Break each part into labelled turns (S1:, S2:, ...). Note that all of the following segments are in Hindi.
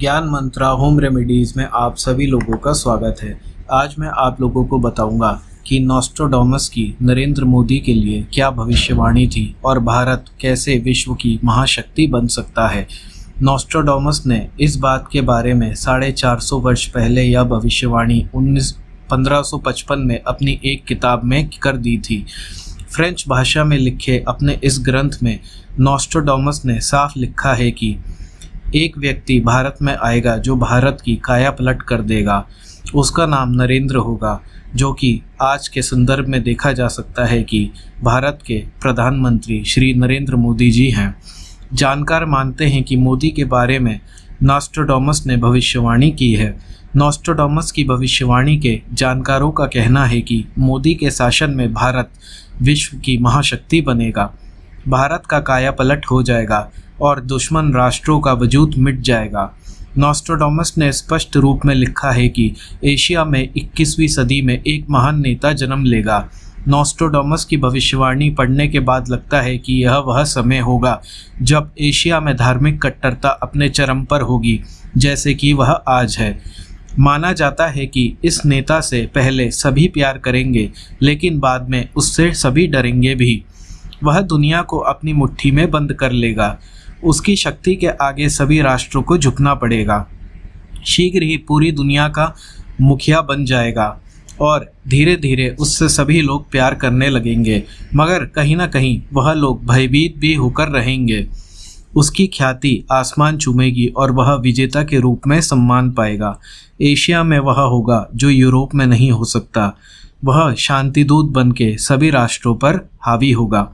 S1: ज्ञान मंत्रा होम रेमेडीज़ में आप सभी लोगों का स्वागत है। आज मैं आप लोगों को बताऊँगा कि नॉस्ट्रोडोमस की नरेंद्र मोदी के लिए क्या भविष्यवाणी थी और भारत कैसे विश्व की महाशक्ति बन सकता है। नॉस्ट्रोडोमस ने इस बात के बारे में साढ़े चार सौ वर्ष पहले यह भविष्यवाणी उन्नीस, पंद्रह सौ पचपन में अपनी एक किताब में कर दी थी। फ्रेंच भाषा में लिखे अपने इस ग्रंथ में नॉस्ट्रोडोमस ने साफ़ लिखा है कि एक व्यक्ति भारत में आएगा जो भारत की काया पलट कर देगा। उसका नाम नरेंद्र होगा, जो कि आज के संदर्भ में देखा जा सकता है कि भारत के प्रधानमंत्री श्री नरेंद्र मोदी जी हैं। जानकार मानते हैं कि मोदी के बारे में नॉस्ट्रोडोमस ने भविष्यवाणी की है। नॉस्ट्रोडोमस की भविष्यवाणी के जानकारों का कहना है कि मोदी के शासन में भारत विश्व की महाशक्ति बनेगा। भारत का काया पलट हो जाएगा। और दुश्मन राष्ट्रों का वजूद मिट जाएगा। नॉस्ट्रोडोमस ने स्पष्ट रूप में लिखा है कि एशिया में 21वीं सदी में एक महान नेता जन्म लेगा। नॉस्ट्रोडोमस की भविष्यवाणी पढ़ने के बाद लगता है कि यह वह समय होगा जब एशिया में धार्मिक कट्टरता अपने चरम पर होगी, जैसे कि वह आज है। माना जाता है कि इस नेता से पहले सभी प्यार करेंगे, लेकिन बाद में उससे सभी डरेंगे भी। वह दुनिया को अपनी मुट्ठी में बंद कर लेगा। उसकी शक्ति के आगे सभी राष्ट्रों को झुकना पड़ेगा। शीघ्र ही पूरी दुनिया का मुखिया बन जाएगा और धीरे धीरे उससे सभी लोग प्यार करने लगेंगे। मगर कहीं ना कहीं वह लोग भयभीत भी होकर रहेंगे। उसकी ख्याति आसमान चूमेगी और वह विजेता के रूप में सम्मान पाएगा। एशिया में वह होगा जो यूरोप में नहीं हो सकता। वह शांतिदूत बन के सभी राष्ट्रों पर हावी होगा।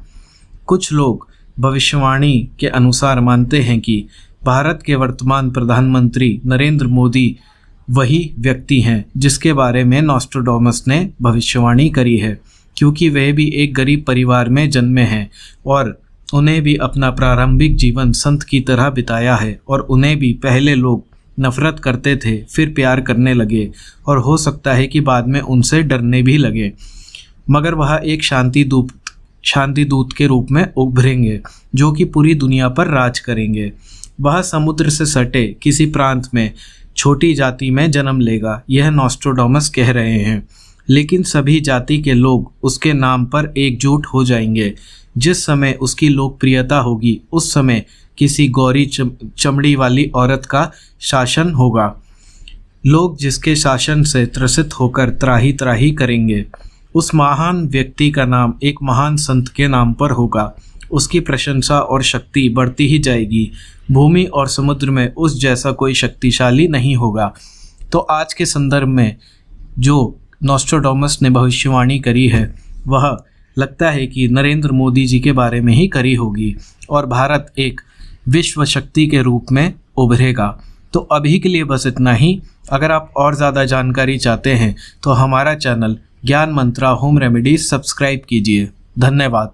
S1: कुछ लोग भविष्यवाणी के अनुसार मानते हैं कि भारत के वर्तमान प्रधानमंत्री नरेंद्र मोदी वही व्यक्ति हैं, जिसके बारे में नॉस्ट्रोडोमस ने भविष्यवाणी करी है, क्योंकि वे भी एक गरीब परिवार में जन्मे हैं और उन्हें भी अपना प्रारंभिक जीवन संत की तरह बिताया है और उन्हें भी पहले लोग नफरत करते थे, फिर प्यार करने लगे और हो सकता है कि बाद में उनसे डरने भी लगे। मगर वह एक शांति दूत शांति दूत के रूप में उभरेंगे, जो कि पूरी दुनिया पर राज करेंगे। वह समुद्र से सटे किसी प्रांत में, छोटी जाति में जन्म लेगा, यह नॉस्ट्रोडोमस कह रहे हैं। लेकिन सभी जाति के लोग उसके नाम पर एकजुट हो जाएँगे। जिस समय उसकी लोकप्रियता होगी, उस समय किसी गौरी चमड़ी वाली औरत का शासन होगा। लोग जिसके शासन से त्रसित होकर त्राही त्राही करेंगे। उस महान व्यक्ति का नाम, एक महान संत के नाम पर होगा। उसकी प्रशंसा और शक्ति बढ़ती ही जाएगी। भूमि और समुद्र में उस जैसा कोई शक्तिशाली नहीं होगा। तो आज के संदर्भ में जो नॉस्ट्रोडोमस ने भविष्यवाणी करी है, वह लगता है कि नरेंद्र मोदी जी के बारे में ही करी होगी और भारत एक विश्व शक्ति के रूप में उभरेगा। तो अभी के लिए बस इतना ही। अगर आप और ज़्यादा जानकारी चाहते हैं तो हमारा चैनल ज्ञान मंत्रा होम रेमेडीज सब्सक्राइब कीजिए। धन्यवाद।